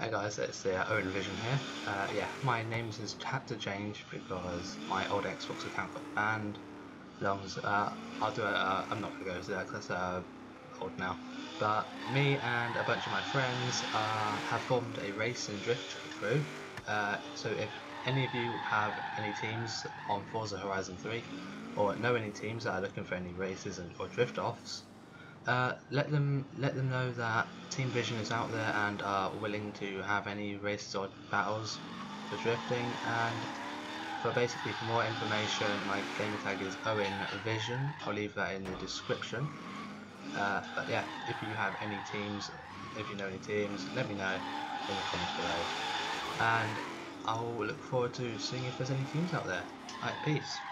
Hey guys, it's the uh, Owen Vision here. Uh, yeah, my names has had to change because my old Xbox account got banned. Uh, I'll do it, uh, I'm not going to go into that because uh, old now. But me and a bunch of my friends uh, have formed a race and drift crew. Uh, so if any of you have any teams on Forza Horizon 3 or know any teams that are looking for any races and, or drift offs, uh, let them let them know that Team Vision is out there and are willing to have any races or battles for drifting. And for basically for more information, my gamer tag is Owen Vision. I'll leave that in the description. Uh, but yeah, if you have any teams, if you know any teams, let me know in the comments below. And I'll look forward to seeing if there's any teams out there. Alright, peace.